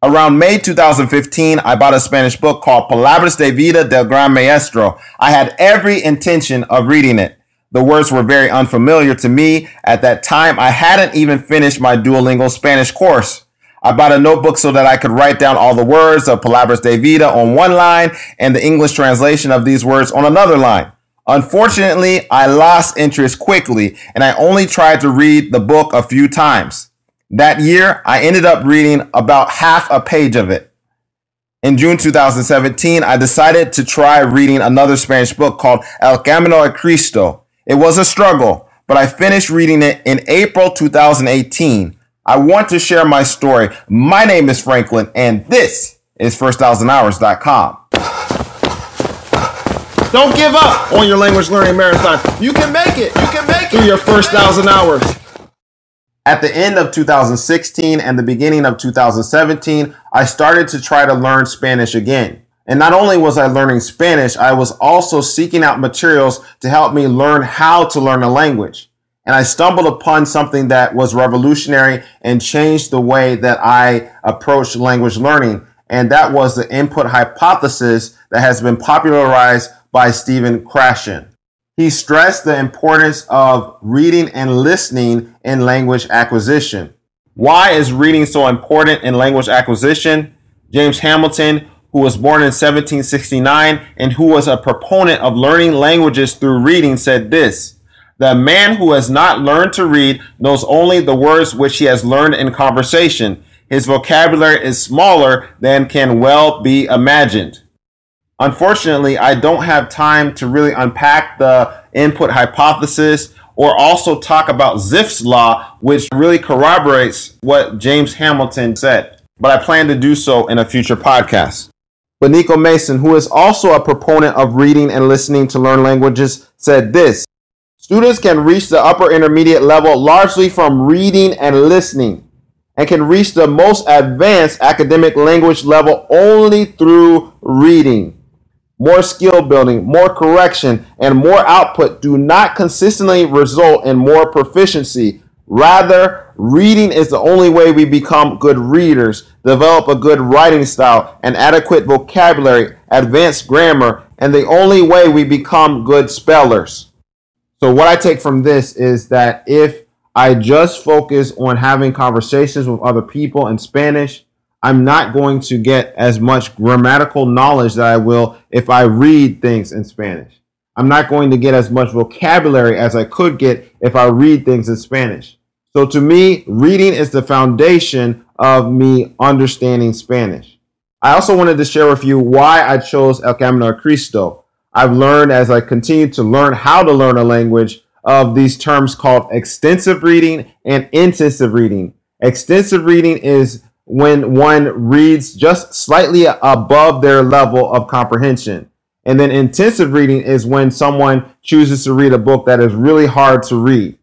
Around May 2015, I bought a Spanish book called Palabras de Vida del Gran Maestro. I had every intention of reading it. The words were very unfamiliar to me. At that time, I hadn't even finished my Duolingo Spanish course. I bought a notebook so that I could write down all the words of Palabras de Vida on one line and the English translation of these words on another line. Unfortunately, I lost interest quickly and I only tried to read the book a few times. That year, I ended up reading about half a page of it. In June 2017, I decided to try reading another Spanish book called El Camino a Cristo. It was a struggle, but I finished reading it in April 2018. I want to share my story. My name is Franklin, and this is FirstThousandHours.com. Don't give up on your language learning marathon. You can make it. You can make it through your first thousand hours. At the end of 2016 and the beginning of 2017, I started to try to learn Spanish again. And not only was I learning Spanish, I was also seeking out materials to help me learn how to learn a language. And I stumbled upon something that was revolutionary and changed the way that I approached language learning. And that was the input hypothesis that has been popularized by Stephen Krashen. He stressed the importance of reading and listening in language acquisition. Why is reading so important in language acquisition? James Hamilton, who was born in 1769 and who was a proponent of learning languages through reading, said this The man who has not learned to read knows only the words which he has learned in conversation. His vocabulary is smaller than can well be imagined. Unfortunately, I don't have time to really unpack the input hypothesis or also talk about Zipf's law, which really corroborates what James Hamilton said. But I plan to do so in a future podcast. But Nico Mason, who is also a proponent of reading and listening to learn languages, said this Students can reach the upper intermediate level largely from reading and listening, and can reach the most advanced academic language level only through reading more skill building, more correction, and more output do not consistently result in more proficiency. Rather, reading is the only way we become good readers, develop a good writing style, an adequate vocabulary, advanced grammar, and the only way we become good spellers. So, what I take from this is that if I just focus on having conversations with other people in Spanish, I'm not going to get as much grammatical knowledge that I will if I read things in Spanish. I'm not going to get as much vocabulary as I could get if I read things in Spanish. So to me, reading is the foundation of me understanding Spanish. I also wanted to share with you why I chose El Camino Cristo. I've learned as I continue to learn how to learn a language of these terms called extensive reading and intensive reading. Extensive reading is when one reads just slightly above their level of comprehension. And then intensive reading is when someone chooses to read a book that is really hard to read.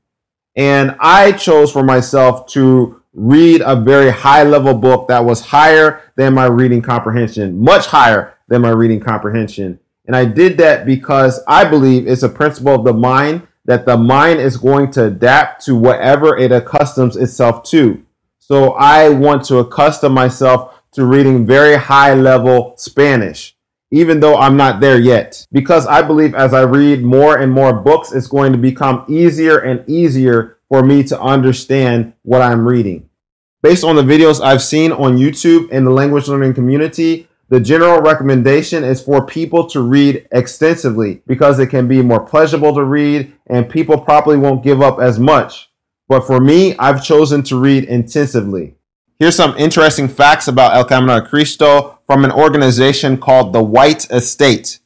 And I chose for myself to read a very high level book that was higher than my reading comprehension, much higher than my reading comprehension. And I did that because I believe it's a principle of the mind that the mind is going to adapt to whatever it accustoms itself to. So I want to accustom myself to reading very high level Spanish, even though I'm not there yet. Because I believe as I read more and more books, it's going to become easier and easier for me to understand what I'm reading. Based on the videos I've seen on YouTube in the language learning community, the general recommendation is for people to read extensively because it can be more pleasurable to read and people probably won't give up as much. But for me, I've chosen to read intensively. Here's some interesting facts about El Camino a Cristo from an organization called the White Estate.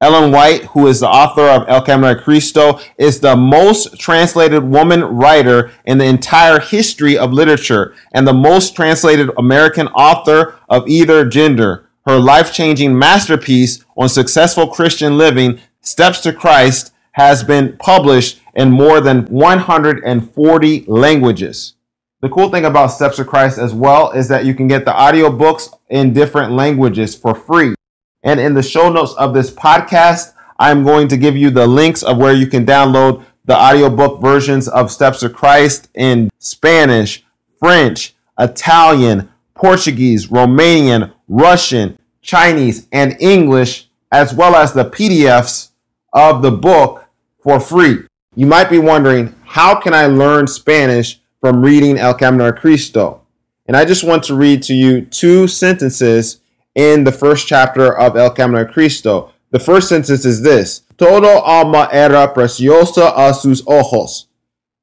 Ellen White, who is the author of El Camino a Cristo, is the most translated woman writer in the entire history of literature and the most translated American author of either gender. Her life changing masterpiece on successful Christian living, Steps to Christ, has been published in more than 140 languages. The cool thing about Steps of Christ as well is that you can get the audiobooks in different languages for free. And in the show notes of this podcast, I'm going to give you the links of where you can download the audiobook versions of Steps of Christ in Spanish, French, Italian, Portuguese, Romanian, Russian, Chinese, and English, as well as the PDFs of the book for free. You might be wondering, how can I learn Spanish from reading El Camino de Cristo? And I just want to read to you two sentences in the first chapter of El Camino de Cristo. The first sentence is this Todo alma era preciosa a sus ojos.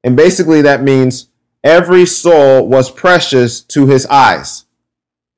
And basically, that means every soul was precious to his eyes.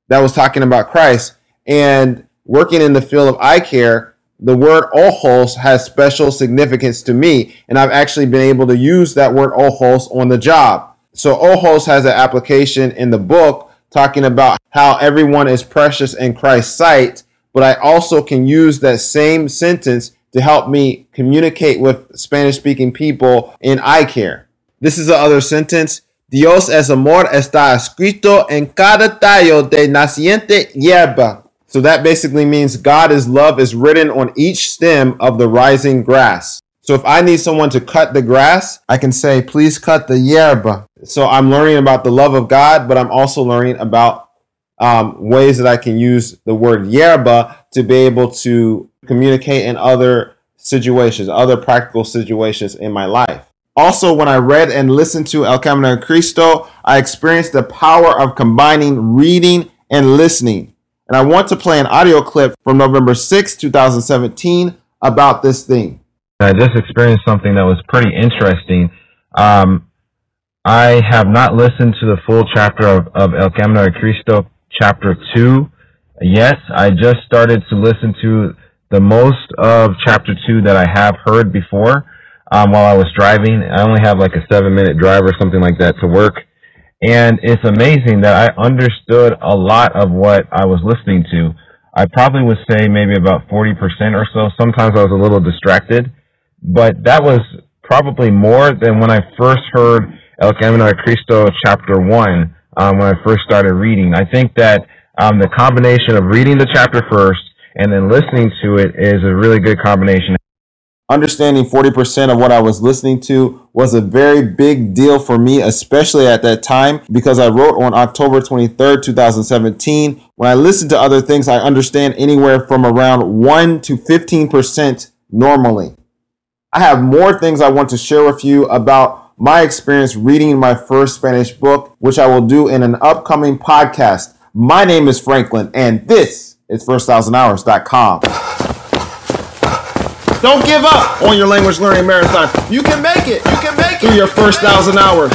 That was talking about Christ. And working in the field of eye care, the word ojos has special significance to me. And I've actually been able to use that word ojos on the job. So ojos has an application in the book talking about how everyone is precious in Christ's sight, but I also can use that same sentence to help me communicate with Spanish speaking people in eye care. This is the other sentence. Dios es amor está escrito en cada tallo de naciente hierba. So that basically means God is love is written on each stem of the rising grass. So if I need someone to cut the grass, I can say, please cut the yerba. So I'm learning about the love of God, but I'm also learning about um, ways that I can use the word yerba to be able to communicate in other situations, other practical situations in my life. Also, when I read and listened to El Camino Cristo, I experienced the power of combining reading and listening. And I want to play an audio clip from November 6, 2017 about this theme. I just experienced something that was pretty interesting. Um, I have not listened to the full chapter of, of El Camino de Cristo, chapter 2, yet. I just started to listen to the most of chapter 2 that I have heard before um, while I was driving. I only have like a seven minute drive or something like that to work. And it's amazing that I understood a lot of what I was listening to. I probably would say maybe about 40% or so. Sometimes I was a little distracted, but that was probably more than when I first heard El Camino de Cristo chapter 1 um, when I first started reading. I think that um, the combination of reading the chapter first and then listening to it is a really good combination. Understanding 40% of what I was listening to was a very big deal for me, especially at that time, because I wrote on October 23rd, 2017. When I listen to other things, I understand anywhere from around 1 to 15% normally. I have more things I want to share with you about my experience reading my first Spanish book, which I will do in an upcoming podcast. My name is Franklin, and this is first1000hours.com. Don't give up on your language learning marathon. You can make it. You can make it through your first thousand hours.